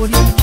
muriendo.